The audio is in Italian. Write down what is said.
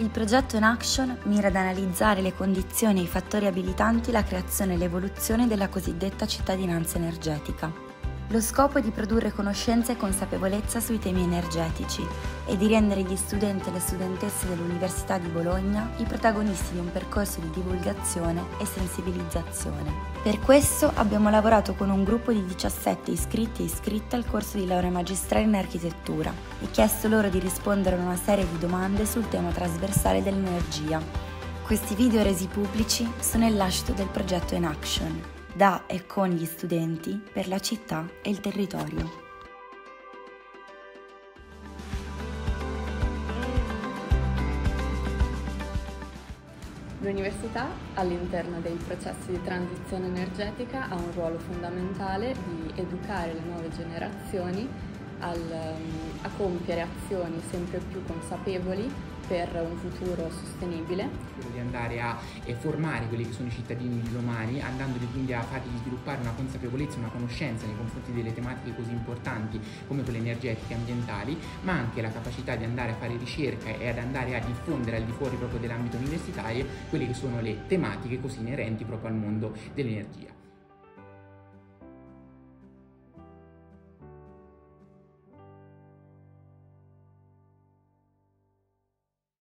Il progetto in Action mira ad analizzare le condizioni e i fattori abilitanti la creazione e l'evoluzione della cosiddetta cittadinanza energetica. Lo scopo è di produrre conoscenza e consapevolezza sui temi energetici e di rendere gli studenti e le studentesse dell'Università di Bologna i protagonisti di un percorso di divulgazione e sensibilizzazione. Per questo abbiamo lavorato con un gruppo di 17 iscritti e iscritte al corso di laurea magistrale in architettura e chiesto loro di rispondere a una serie di domande sul tema trasversale dell'energia. Questi video resi pubblici sono il lascito del progetto In Action da e con gli studenti per la città e il territorio. L'università all'interno dei processi di transizione energetica ha un ruolo fondamentale di educare le nuove generazioni al, a compiere azioni sempre più consapevoli per un futuro sostenibile. Quello di andare a formare quelli che sono i cittadini di domani, andandoli quindi a fargli sviluppare una consapevolezza, una conoscenza nei confronti delle tematiche così importanti come quelle energetiche e ambientali, ma anche la capacità di andare a fare ricerca e ad andare a diffondere al di fuori proprio dell'ambito universitario quelle che sono le tematiche così inerenti proprio al mondo dell'energia.